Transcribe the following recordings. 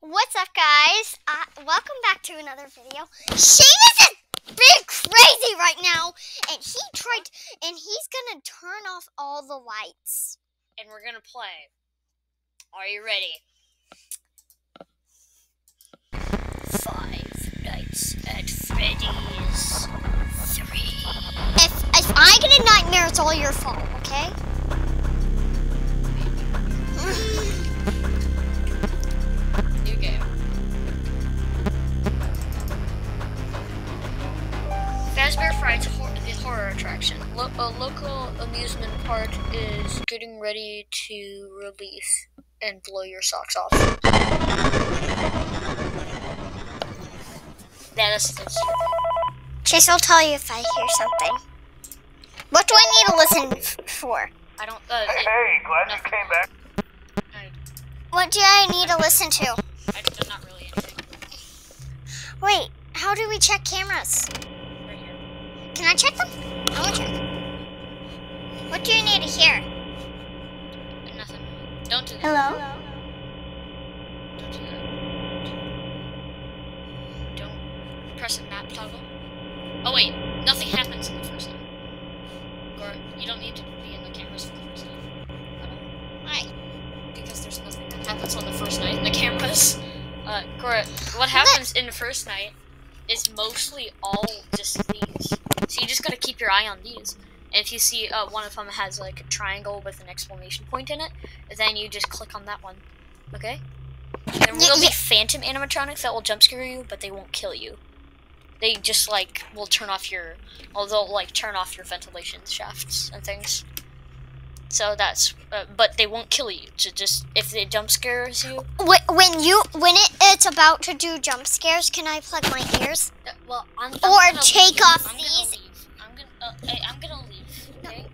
What's up, guys? Uh, welcome back to another video. Seamus is big crazy right now, and he tried, and he's gonna turn off all the lights. and we're gonna play. Are you ready? Five Nights at Freddy's Three. If if I get a nightmare, it's all your fault, okay? A local amusement park is getting ready to release and blow your socks off. That is that's Chase, I'll tell you if I hear something. What do I need to listen f- for? I don't. Uh, Hey, it, hey, glad you came back. What do I need to listen to? I, not really anything. Wait, how do we check cameras? Right here. Can I check them? I want to check. What do you need to hear? Nothing. Don't do that. Hello? Don't do that. Don't press the map toggle. Oh wait, nothing happens in the first time. Or you don't need to be in the cameras for the first. At all. Hi. Because there's nothing that happens on the first night in the cameras. Uh, Cora, what happens in the first night is mostly all just these. So you just gotta keep your eye on these. And if you see uh, one of them has like a triangle with an exclamation point in it, then you just click on that one. Okay? There will be ye- phantom animatronics that will jump scare you, but they won't kill you. They just like will turn off your, or they'll like turn off your ventilation shafts and things. So that's, uh, but they won't kill you. So just if they jump scares you, When you when it, it's about to do jump scares, can I plug my ears? uh, well, I'm, I'm Or gonna take leave. off I'm these- Gonna leave. I'm gonna, uh, hey, I'm gonna leave.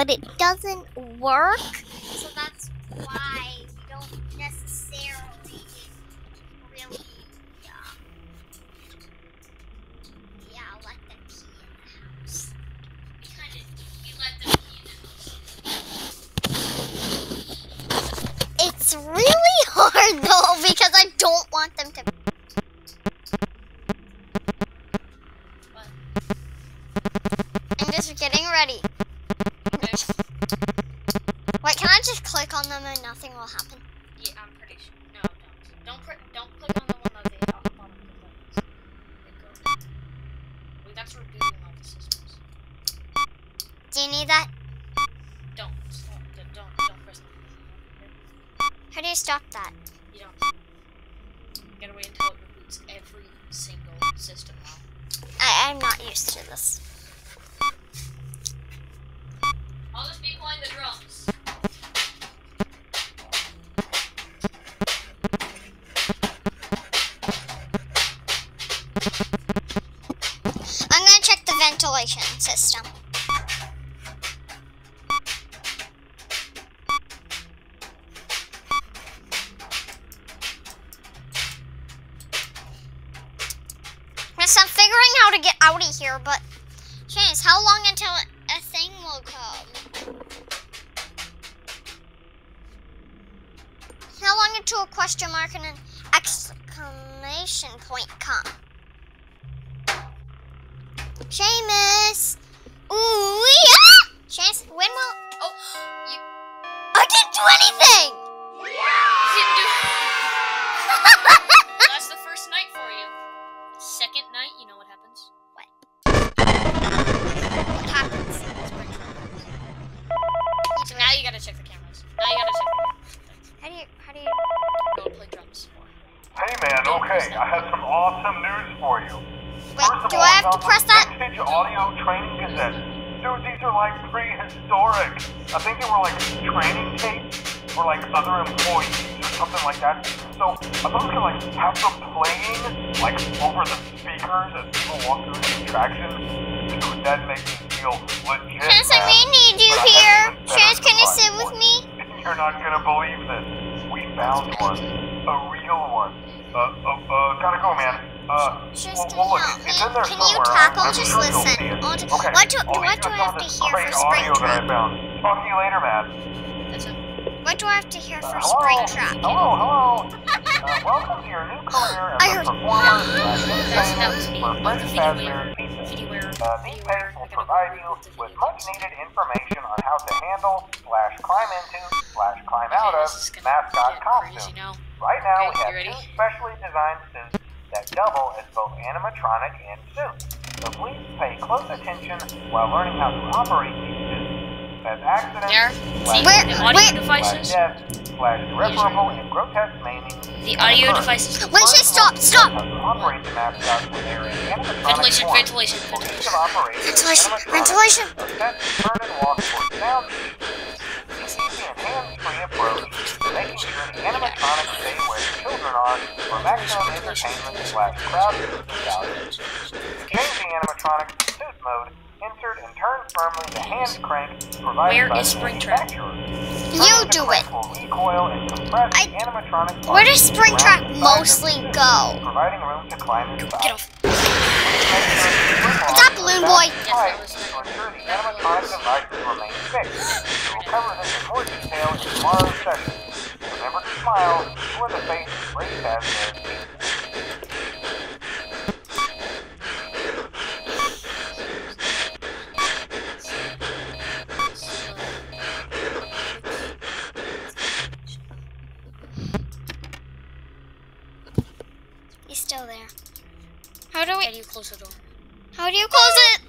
but it doesn't work. So that's why we don't necessarily really, uh, yeah, let them pee in the house. It's really hard though because I don't want them to. But I'm just getting ready. Click on them and nothing will happen? Yeah, I'm pretty sure. No, don't. Don't don't click on the one that they talk about on the buttons. We got to rebooting all the systems. Do you need that? Don't. Stop. Don't. Don't, don't press anything. How do you stop that? You don't. You gotta wait until it reboots every single system now. I, I'm not used to this. System. Yes, I'm figuring how to get out of here, but Chance, how long until a thing will come? How long until a question mark and an exclamation point come? Seamus! Ooh, yeah! Seamus, when will... Oh, you I didn't do anything! didn't do. That's the first night for you. Second night, other or something like that. So I thought we could like have them playing like over the speakers as people walk through the attraction. Dude, that makes me feel legit. Chance, I man. really need you But here. have Chance, can you sit for with me? You're not gonna believe this. We found one. A real one. Uh, uh, uh, gotta go, man. Uh, Just well, well, look, it's in there Can you somewhere. talk? I'll I'm just sure you'll listen. I'll ju- Okay. what do- I'll what do I have to this hear for Spring audio that I Trap? found. Talk to you later, man. That's it. What do I have to hear for hello? Springtrap? Hello, hello. Uh, welcome to your new career as I a heard- That's, that me. for the Freddy video Fazbear's where, Pizza. video where, Uh, these tapes will provide you with the with video much needed information on how to handle slash climb into slash climb out of mascot costumes. Right now, we have two specially designed suits that double as both animatronic and suit. So please pay close attention while learning how to operate these suits. As accidents, There. See Where- the audio where- devices. death, irreparable and grotesque maiming. The audio devices. Wait, shit, stop, stop. How to operate the mascot when they're in animatronic Ventilation, ventilation, ventilation. Ventilation, ventilation. are set to turn and walk towards sound speed. The easy and hands-free approach to making sure the animatronics stay where the children are for maximum entertainment slash crowd value. Change the animatronics to suit mode, insert and turn firmly the hand crank provided Where by is the Springtrap? You do it. will recoil and compress I- Where does Spring around Trap the sides of mostly go? Providing room to climb inside. Get off. I got Balloon Boy. Yes, that was to ensure the animatronic devices remain fixed. We close the door? How do you close it?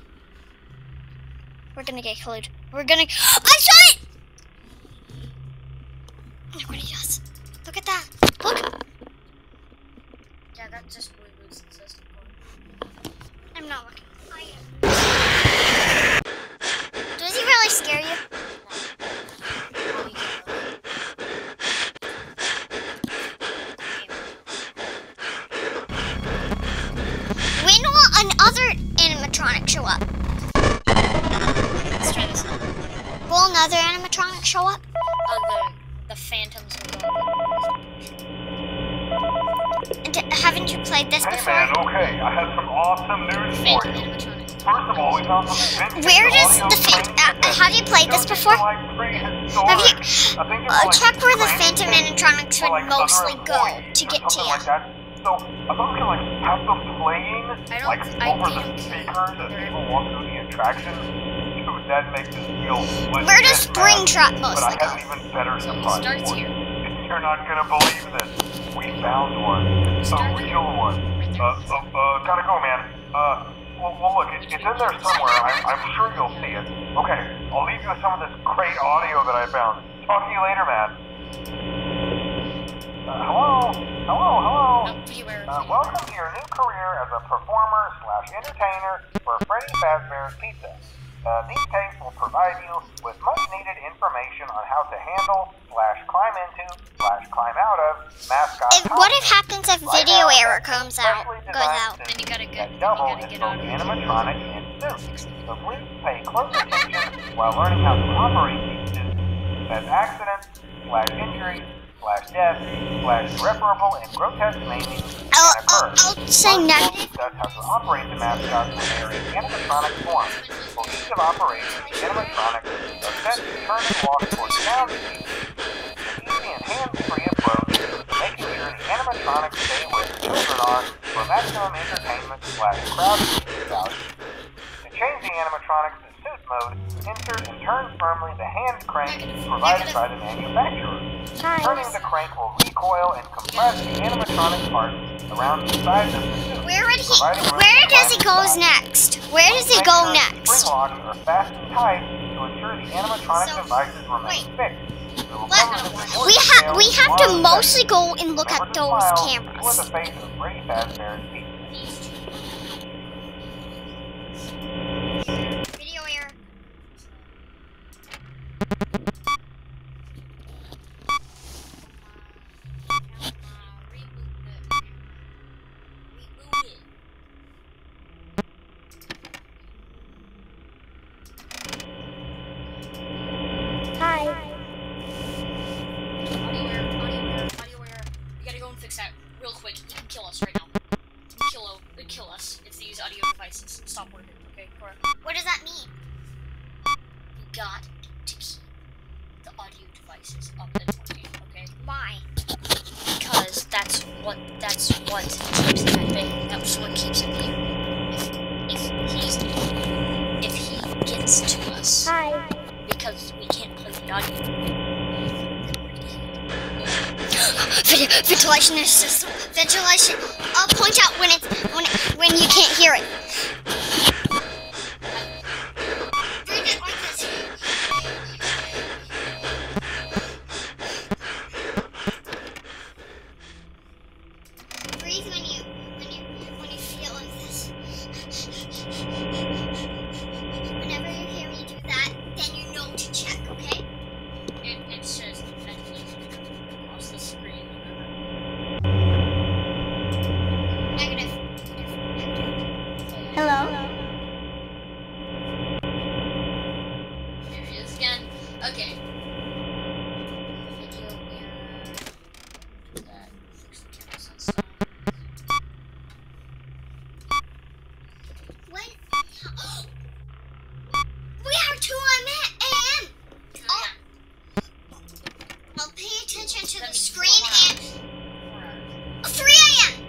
We're gonna get killed. We're gonna. I shot it. He does. Look at that. Look. Yeah, that just the system. I'm not looking. I am. Does he really scare you? When will another animatronic show up? Let's try this. Uh, Will another animatronic show up? the the phantoms will go. And haven't you played this Hey before? man, okay, I have some awesome news for you. First of all, we found some vintage Where does the fan- training uh, uh, how do you play this before? They're like prehistoric. Have you- I think they Uh, check where the Phantom animatronics would like, mostly go to get to you. Like. So I thought we could like have them playing like over the think- speakers as people walk through the attraction. That makes us feel Where does Spring. Trap But mostly I have an even better So it surprise starts here. You're not gonna believe this. We found one. A real one. Uh, uh, uh, gotta go, man. Uh, well, well look, it, it's in there somewhere. I'm, I'm sure you'll see it. Okay, I'll leave you with some of this great audio that I found. Talk to you later, man. Uh, hello? Hello, hello? Error. Uh, welcome to your new career as a performer slash entertainer for Freddy Fazbear's Pizza. Uh, these tapes will provide you with much needed information on how to handle slash climb into slash climb out of mascot If, what if happens if video now, error comes out, specially goes out? Then you gotta get- that then you gotta get both out of it. animatronic and suit. So please pay close attention while learning how to operate these suits. As accidents slash injuries slash death slash irreparable and grotesque maiming I'll, can I'll, occur. I'll say we'll discuss how to operate the they animatronic form. For ease of operation, the animatronics are set to turn and walk towards sound. Easy and hands-free approach making sure the animatronics stay where the children are for maximum entertainment slash crowd value. To change the animatronics mode, insert and turn firmly the hand crank provided by the manufacturer. Turning the crank will recoil and compress the animatronic parts around the sides of the suit. Where would he? Where does he go next? Where does he go next? Spring locks are fast and tight to ensure the animatronic So, devices remain wait. fixed. Let- cover this in more We have we have to mostly go and look at those cameras. the face of Freddy Fazbear's Pizza. Stop working. Okay, Cora? What does that mean? We got to keep devices up at 20, okay? Why? Because that's what that's what keeps them at bay. That's what keeps him here. If if he's if he gets to us Hi. because we can't play the audio, then we're dead. Vent- ventilation system. Ventilation. I'll point out when it's when it, when you can't hear it. I'll pay attention to the screen and oh, 3 a.m.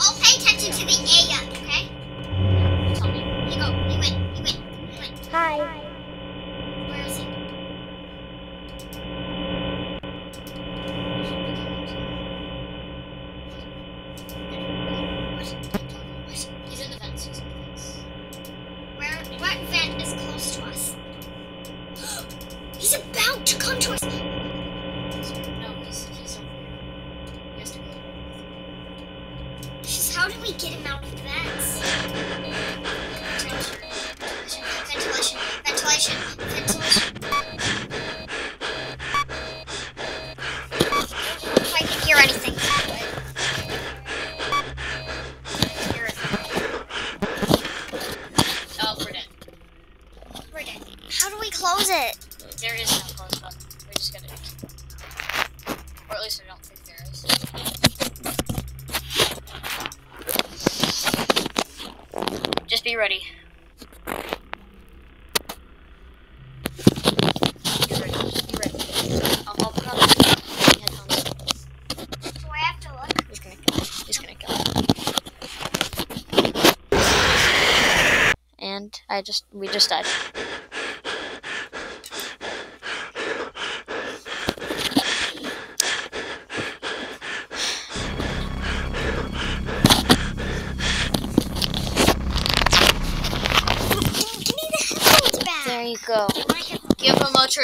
I'll pay attention to the a.m. Okay? You go. You win. You win. You win. Hi. Where is he? What? What? He's in the vents. He's in the vents. Where? What vent is close to us? He's about to come to us. Close it? There is no close button. We're just gonna. Or at least I don't think there is. Just be ready. Be ready. Be ready. I'll, I'll put on the headphones. Do I have to look? He's gonna go. He's gonna go. And I just we just died.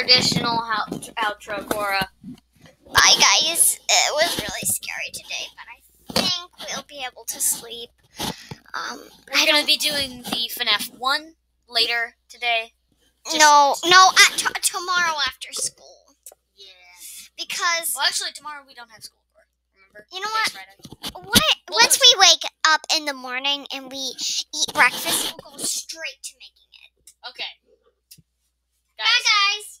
traditional outro, Cora. Bye, guys. It was really scary today, but I think we'll be able to sleep. Um, I'm gonna be doing the FNAF one later today. Just no, no, tomorrow after school. Yeah. Because. Well, actually, tomorrow we don't have school. Remember? You know what? Friday. What? Once we wake up in the morning and we eat breakfast, we'll go straight to making it. Okay. Guys. Bye, guys